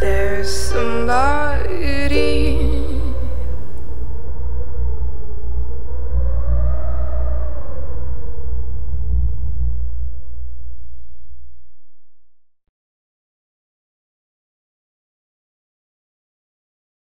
There's somebody